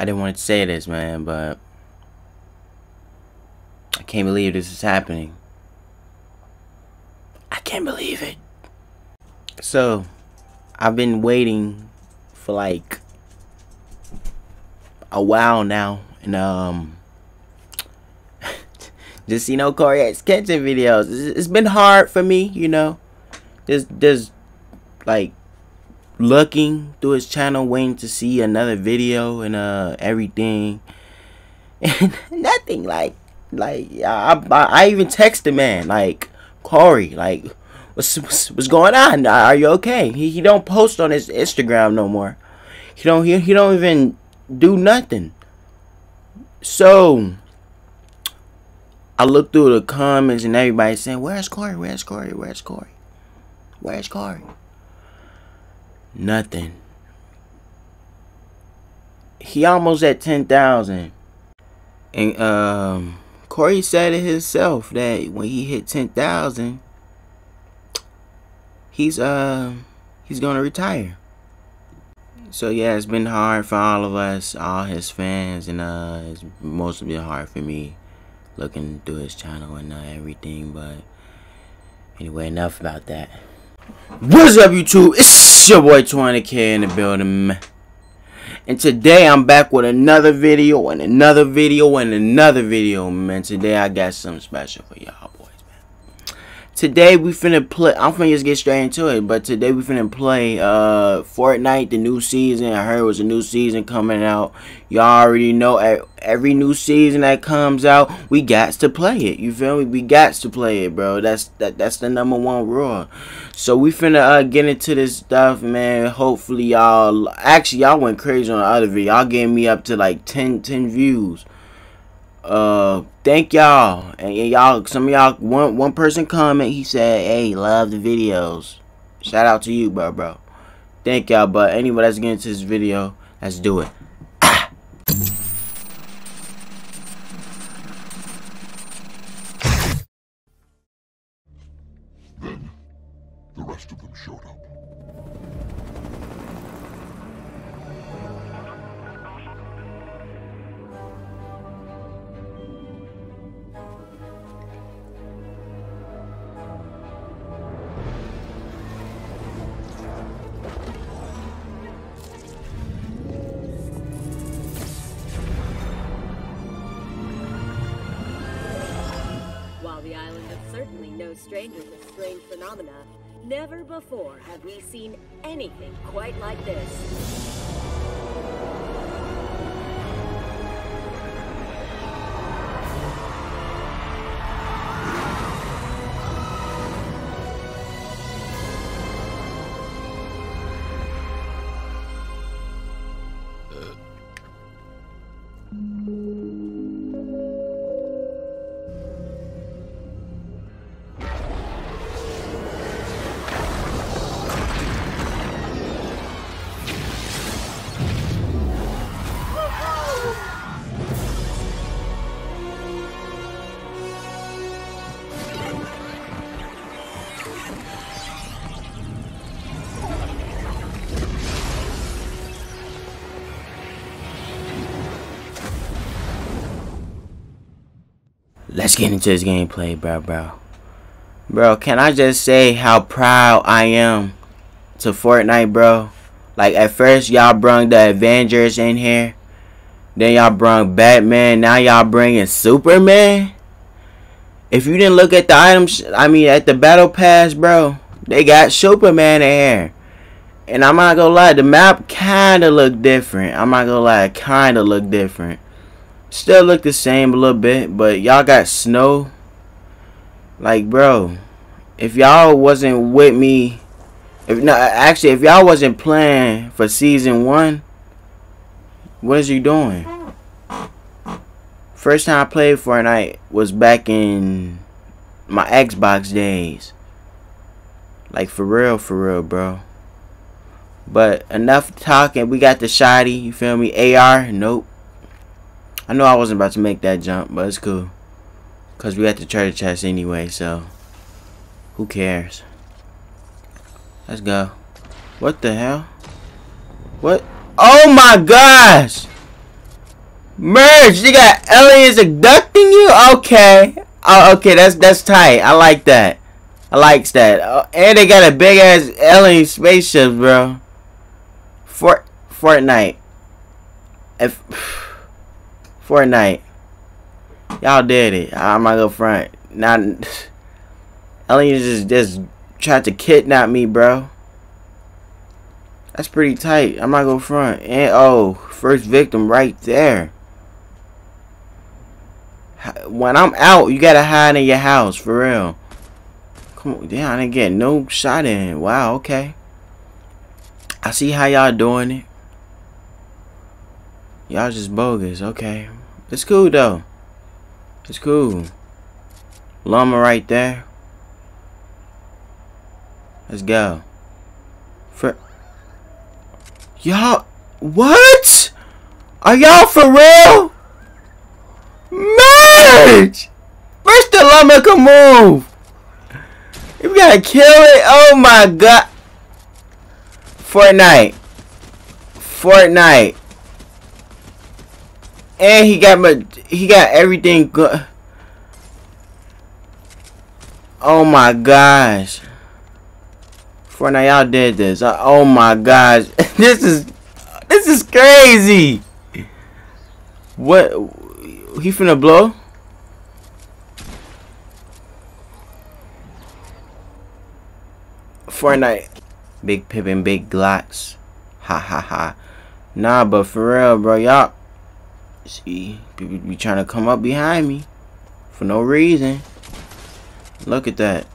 I didn't want to say this, man, but I can't believe this is happening. I can't believe it. So, I've been waiting for like a while now, and um, just you know Corey sketching videos. It's been hard for me, you know. Just just like looking through his channel, waiting to see another video and uh everything, and nothing like like I, I I even texted man like Corey like what's, what's what's going on? Are you okay? He he don't post on his Instagram no more. He don't he, he don't even do nothing. So I look through the comments and everybody saying, "Where's Corey? Where's Corey? Where's Corey? Where's Corey?" Nothing. He almost at ten thousand, and um, Corey said it himself that when he hit ten thousand, he's uh he's gonna retire. So yeah, it's been hard for all of us, all his fans, and uh, it's mostly been hard for me looking through his channel and uh, everything. But anyway, enough about that. What's up, YouTube? It's your boy 20K in the building, And today I'm back with another video and another video and another video, man. Today I got something special for y'all today we finna play I'm finna just get straight into it but today we finna play uh Fortnite the new season. I heard it was a new season coming out. Y'all already know every new season that comes out we got to play it. You feel me? We got to play it bro. That's that that's the number one rule. So we finna uh get into this stuff man. Hopefully y'all actually y'all went crazy on the other video y'all gave me up to like 10 10 views uh thank y'all. And y'all some of y'all one one person comment he said hey love the videos. Shout out to you bro bro. Thank y'all but anyway let's get into this video. Let's do it. Then the rest of them showed up stranger to strange phenomena, never before have we seen anything quite like this. Let's get into this gameplay, bro, bro. Bro, can I just say how proud I am to Fortnite, bro? Like, at first, y'all brung the Avengers in here. Then y'all brung Batman. Now y'all bringing Superman. If you didn't look at the items, I mean, at the Battle Pass, bro, they got Superman in here. And I'm not gonna lie, the map kind of look different. I'm not gonna lie, kind of look different. Still look the same a little bit, but y'all got snow. Like, bro, if y'all wasn't with me, if no, actually, if y'all wasn't playing for season one, what is you doing? First time I played Fortnite was back in my Xbox days. Like for real, for real, bro. But enough talking. We got the shoddy. You feel me? AR. Nope. I know I wasn't about to make that jump, but it's cool. Because we got the treasure chest anyway, so... Who cares? Let's go. What the hell? What? Oh my gosh! Merge, you got aliens abducting you? Okay. Oh, okay, that's that's tight. I like that. I likes that. Uh, and they got a big ass alien spaceship, bro. Fort Fortnite. If Fortnite. Y'all did it. I'm not gonna front. Not aliens just just tried to kidnap me, bro. That's pretty tight. I'm not gonna go front. And oh, first victim right there when I'm out, you gotta hide in your house for real. Come on, damn, I didn't get no shot in. Wow, okay. I see how y'all doing it. Y'all just bogus. Okay, it's cool though. It's cool. Llama right there. Let's go. For y'all, what? Are y'all for real? Merge! First the llama can move! We gotta kill it? Oh my god! Fortnite. Fortnite. And he got my he got everything good. Oh my gosh. Fortnite y'all did this. Uh, oh my gosh. this is this is crazy. What he finna blow? Fortnite. Big Pippin, big Glocks. Ha ha ha. Nah, but for real, bro, y'all. See, people be trying to come up behind me. For no reason. Look at that.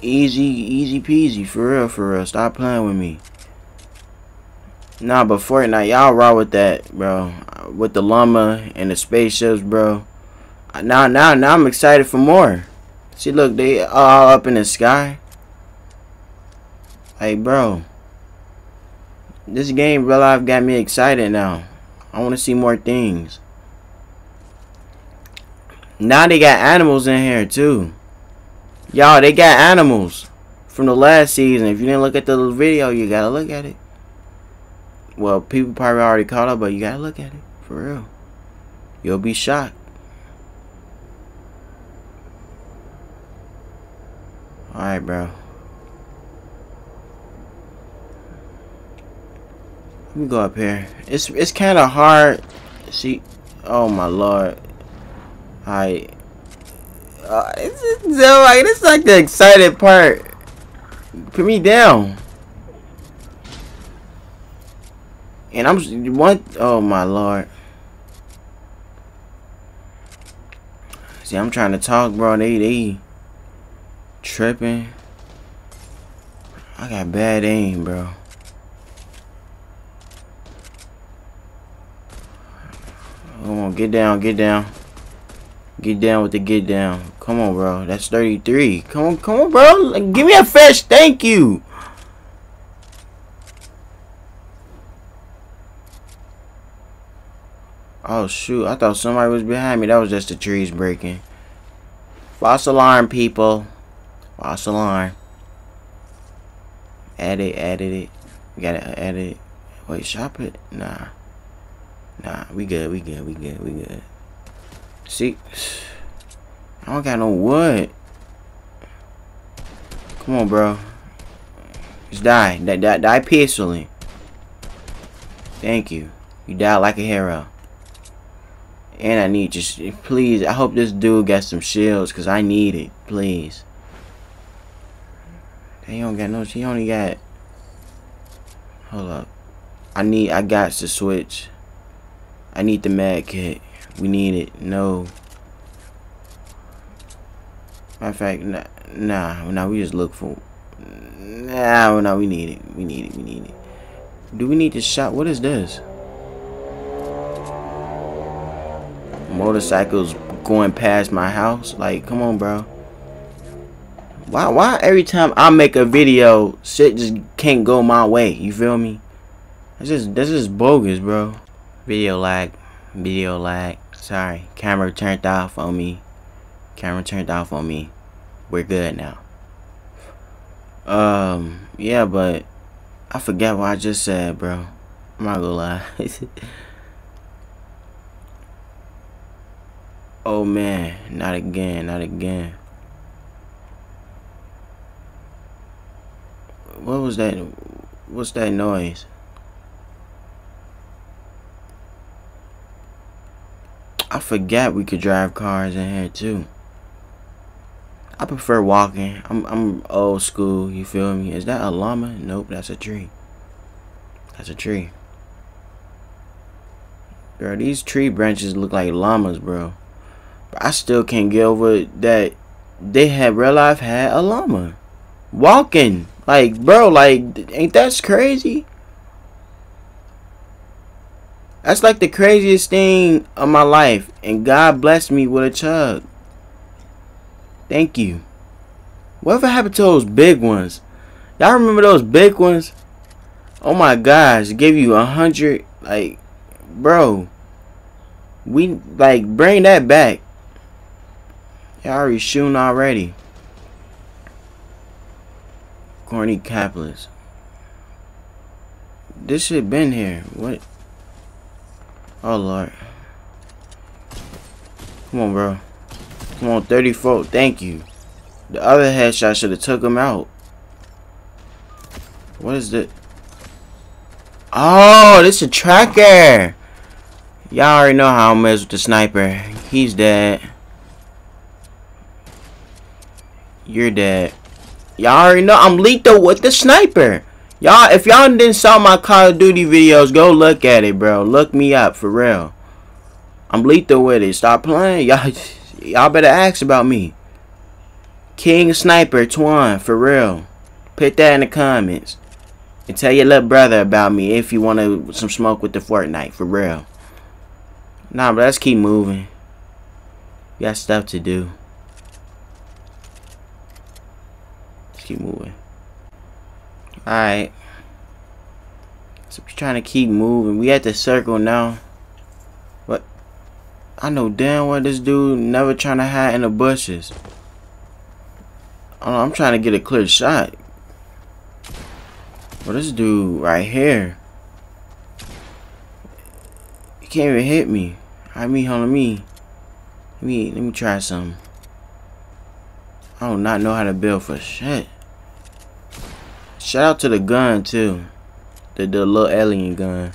Easy, easy peasy. For real, for real. Stop playing with me. Nah, but Fortnite, y'all raw with that, bro. With the llama and the spaceships, bro. Now, now, now I'm excited for more. See, look, they all up in the sky. Hey, bro. This game, real life, got me excited now. I want to see more things. Now they got animals in here, too. Y'all, they got animals from the last season. If you didn't look at the video, you gotta look at it. Well, people probably already caught up, but you gotta look at it. For real. You'll be shocked. Alright, bro. Let me go up here. It's it's kind of hard. See, oh my lord. I. Uh, it's, it's like it's like the excited part. Put me down. And I'm what? Oh my lord. See, I'm trying to talk, bro. They they tripping. I got bad aim, bro. Come on, get down, get down. Get down with the get down. Come on, bro. That's 33. Come on, come on, bro. Give me a fish. Thank you. Oh shoot, I thought somebody was behind me. That was just the trees breaking. False alarm, people. False alarm. Edit, edit it. We gotta edit it. Wait, shop it? Nah. Nah, we good, we good, we good, we good. See? I don't got no wood. Come on, bro. Just die. Die, die, die peacefully. Thank you. You died like a hero. And I need just please. I hope this dude got some shields because I need it. Please. He don't got no. He only got. Hold up. I need. I got to switch. I need the mad kit. We need it. No. Matter of fact, nah, nah, nah. We just look for. Nah, nah. We need it. We need it. We need it. Do we need to shot? What is this? motorcycles going past my house. Like, come on, bro. Why, why every time I make a video, shit just can't go my way? You feel me? That's just, that's just bogus, bro. Video lag, video lag. Sorry, camera turned off on me. Camera turned off on me. We're good now. Um, yeah, but I forget what I just said, bro. I'm not gonna lie. Oh man, not again, not again. What was that? What's that noise? I forgot we could drive cars in here too. I prefer walking. I'm I'm old school, you feel me? Is that a llama? Nope, that's a tree. That's a tree. Girl, these tree branches look like llamas, bro. But I still can't get over that they had real life had a llama. Walking. Like, bro, like ain't that crazy? That's like the craziest thing of my life. And God blessed me with a chug. Thank you. Whatever happened to those big ones? Y'all remember those big ones? Oh my gosh, give you a hundred like bro. We like bring that back. Y'all already shooting already. Corny capitalists. This shit been here. What? Oh lord. Come on, bro. Come on, 34. Thank you. The other headshot should have took him out. What is it? Oh, this is a tracker. Y'all already know how I mess with the sniper. He's dead. You're dead. Y'all already know I'm lethal with the sniper. Y'all, if y'all didn't saw my Call of Duty videos, go look at it, bro. Look me up, for real. I'm lethal with it. Stop playing. Y'all, y'all better ask about me. King Sniper Twon, for real. Put that in the comments. And tell your little brother about me if you want some smoke with the Fortnite, for real. Nah, but let's keep moving. We got stuff to do. Let's keep moving. Alright. So we're trying to keep moving. We at the circle now. What? I know damn well this dude never trying to hide in the bushes. I'm trying to get a clear shot. Well, this dude right here. He can't even hit me. I mean, hold on me. Let me let me try some. I do not know how to build for shit. Shout out to the gun too. The the little alien gun.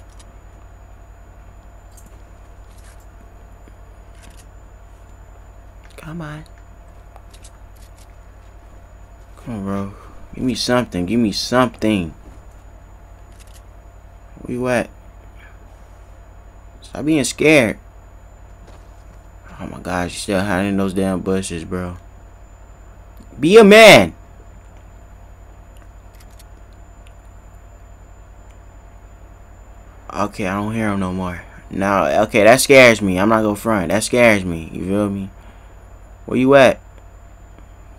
Come on. Come on, bro. Give me something. Give me something. Where you at? Stop being scared. Oh my gosh, you still hiding in those damn bushes, bro. Be a man. Okay, I don't hear him no more. Now, okay, that scares me. I'm not gonna front. That scares me. You feel me? Where you at?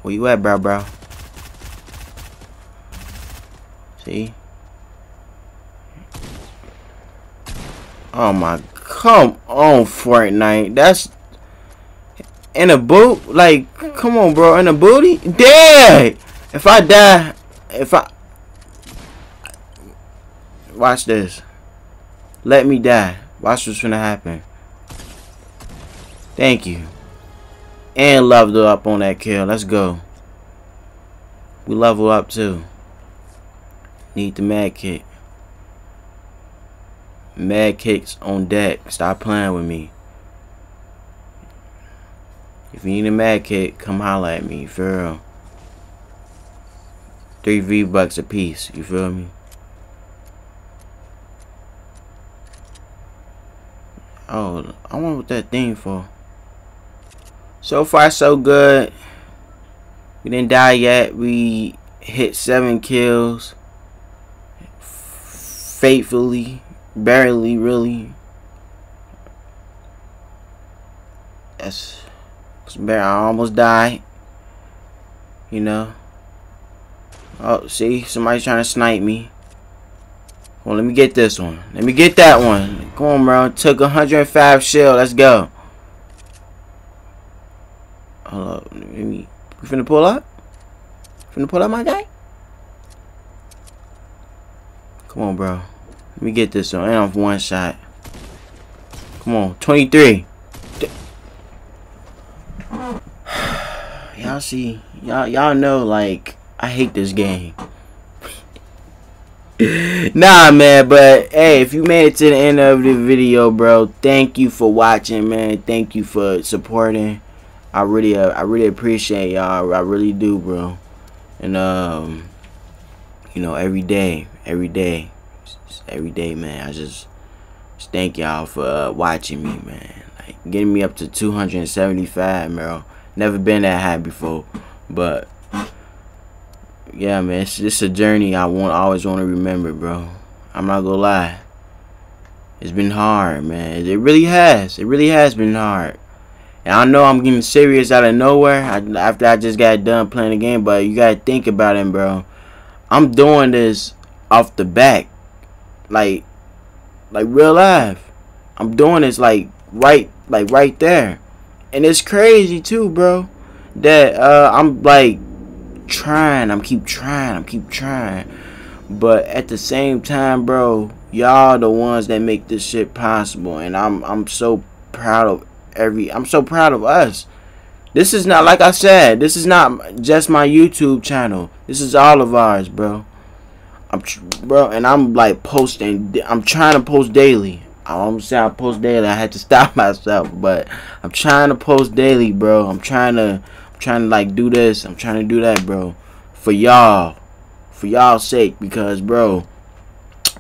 Where you at, bro, bro? See? Oh my, come on, Fortnite. That's in a boot. Like, come on, bro. In a booty. Dead. If I die, if I watch this. Let me die. Watch what's gonna happen. Thank you. And leveled up on that kill. Let's go. We level up too. Need the mad kick. Mad kicks on deck. Stop playing with me. If you need a mad kick, come holler at me. For real. Three V bucks a piece. You feel me? Oh, I wonder what that thing for. So far, so good. We didn't die yet. We hit seven kills. Faithfully. Barely, really. That's... I almost died. You know. Oh, see? Somebody's trying to snipe me. Well, let me get this one. Let me get that one. Come on, bro. Took 105 shell. Let's go. Hold up. You finna pull up? Finna pull up, my guy? Come on, bro. Let me get this one. And off one shot. Come on. 23. y'all see, y'all y'all know like I hate this game. nah, man, but hey, if you made it to the end of the video, bro, thank you for watching, man. Thank you for supporting. I really, uh, I really appreciate y'all. I really do, bro. And um, you know, every day, every day, every day, man. I just, just thank y'all for uh, watching me, man. Like getting me up to 275, bro. Never been that high before, but yeah, man, it's just a journey I want always want to remember, bro. I'm not gonna lie. It's been hard, man. It really has. It really has been hard. And I know I'm getting serious out of nowhere after I just got done playing the game, but you gotta think about it, bro. I'm doing this off the back, like, like real life. I'm doing this like right, like right there, and it's crazy too, bro. That uh, I'm like trying. I'm keep trying. I'm keep trying. But at the same time, bro, y'all the ones that make this shit possible, and I'm I'm so proud of every. I'm so proud of us. This is not like I said. This is not just my YouTube channel. This is all of ours, bro. I'm bro, and I'm like posting. I'm trying to post daily. I almost say I post daily. I had to stop myself, but I'm trying to post daily, bro. I'm trying to trying to like do this. I'm trying to do that, bro. For y'all. For y'all's sake. Because, bro,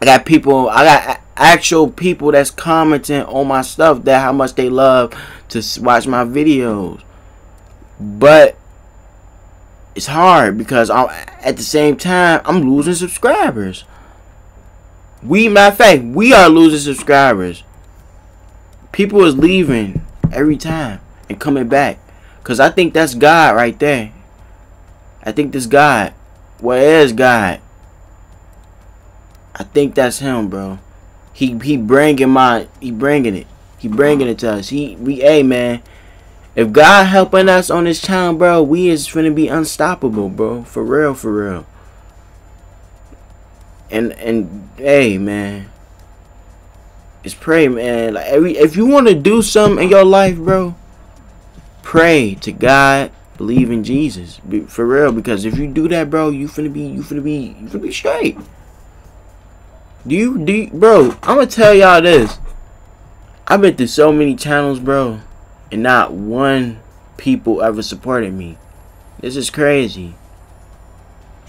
I got people, I got actual people that's commenting on my stuff that how much they love to watch my videos. But it's hard because I'm, at the same time, I'm losing subscribers. We, matter of fact, we are losing subscribers. People is leaving every time and coming back. Because I think that's God right there. I think this God. Where is God? I think that's him, bro. He he bringing my he bringing it. He bringing it to us. He we hey man. If God helping us on this channel, bro, we is finna be unstoppable, bro. For real, for real. And and hey man. Just pray, man. Like every if you wanna do something in your life, bro, pray to God, believe in Jesus for real. Because if you do that, bro, you finna be you finna be you finna be straight. Do you do you, bro? I'm gonna tell y'all this. I've been through so many channels, bro, and not one people ever supported me. This is crazy.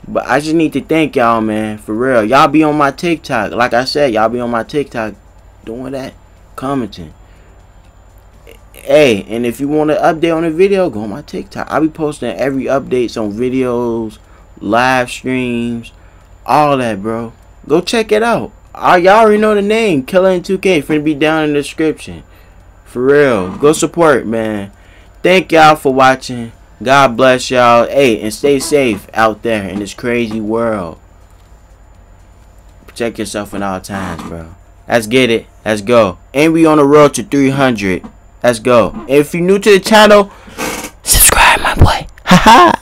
But I just need to thank y'all, man, for real. Y'all be on my TikTok. Like I said, y'all be on my TikTok doing that, commenting hey, and if you want an update on a video, go on my TikTok. I'll be posting every updates on videos, live streams, all that, bro. Go check it out. Uh, y'all already know the name, Killer N2K. Finna be down in the description. For real. Go support, man. Thank y'all for watching. God bless y'all. Hey, and stay safe out there in this crazy world. Protect yourself in all times, bro. Let's get it. Let's go. And we on the road to 300. Let's go. If you're new to the channel, subscribe, my boy. Haha.